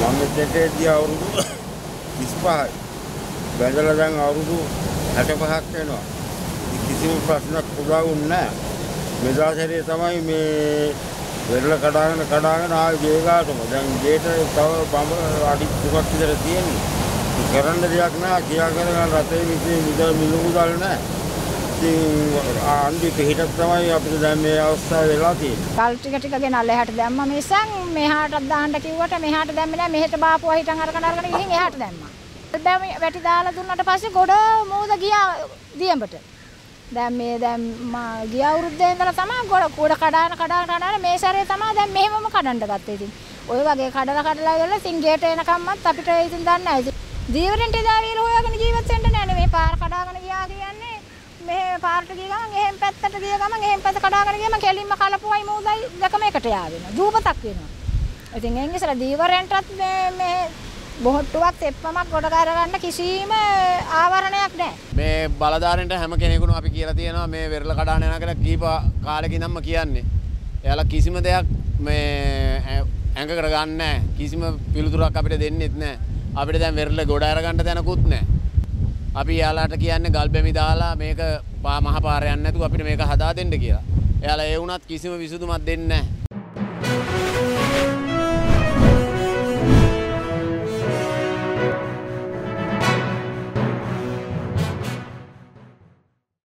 මම මෙතෙන්ටදී අවුරුදු 25යි. බැඳලා දැන් අවුරුදු 65ක් වෙනවා. කිසිම ප්‍රශ්නයක් පුරා වුණේ නැහැ. මෙදා සැරේ තමයි මේ වෙරළ කඩාගෙන කඩාගෙන ආවේ ජේගාටම. දැන් ජේට තව බඹ අඩි තුනක් විතර තියෙන්නේ. කරන්න දෙයක් නැහැ. කියා කරගන්න රටේ මිසි මුදල් මිල මුදල් නැහැ. ඉතින් අන්දික හිටක් තමයි අපිට දැන් මේ අවස්ථාව වෙලා තියෙන්නේ. කල් ටික ටික ගෙනල්ලා එහාට දැම්මා මිසන් මෙහාටත් දාන්න කිව්වට මෙහාට දැම්මේ නැහැ මෙහෙට බාපුවා හිටන් අරගෙන අරගෙන ගිහින් එහාට දැම්මා. දැන් මේ වැටි දාලා දුන්නට පස්සේ ගොඩ මූද ගියා දියඹට. දැන් මේ දැන් මා ගිය අවුරුද්දේ ඉඳලා තමයි ගොඩ කුඩ කඩාන කඩාන කඩාන මේ සැරේ තමයි දැන් මෙහෙමම කඩන්න ගත්තේ ඉතින්. ඔය වගේ කඩලා කඩලා ඉවරලා ඉතින් ගේට එනකම්මත් අපිට ඉතින් දන්නේ නැහැ. දීවරෙන්ට දාවිල හොයාගෙන ජීවත් වෙන්න නෑනේ මේ පාර කඩාගෙන ගියා කියන්නේ මෙහෙ පාරට ගිය ගමන් එහෙන් පැත්තට ගිය ගමන් එහෙන් පැත්ත කඩාගෙන ගියම කෙලින්ම කලපුවයි මූදයි දෙකම එකට යාවෙනවා. දූපතක් වෙනවා. ඉතින් එන් ඉස්සර දීවරෙන්ටත් මේ මේ බොහොට්ටුවක් තෙප්පමක් ගොඩ කරගන්න කිසිම ආවරණයක් නැහැ. මේ බලධාරීන්ට හැම කෙනෙකුටම අපි කියලා තියෙනවා මේ වෙරළ කඩාන යනවා කියලා කීප කාලෙකින් නම් කියන්නේ. එයාලා කිසිම දෙයක් මේ ඇඟ කරගන්නේ නැහැ. කිසිම පිළිතුරක් අපිට දෙන්නෙත් නැහැ. අපිට දැන් වෙරළ ගොඩ අරගන්න තැනකුත් නැහැ. අපි එයාලාට කියන්නේ ගල් බැමි දාලා මේක මහ පාර යන්නේ නැතුව අපිට මේක හදා දෙන්න කියලා. එයාලා ඒ වුණත් කිසිම විසඳුමක් දෙන්නේ නැහැ.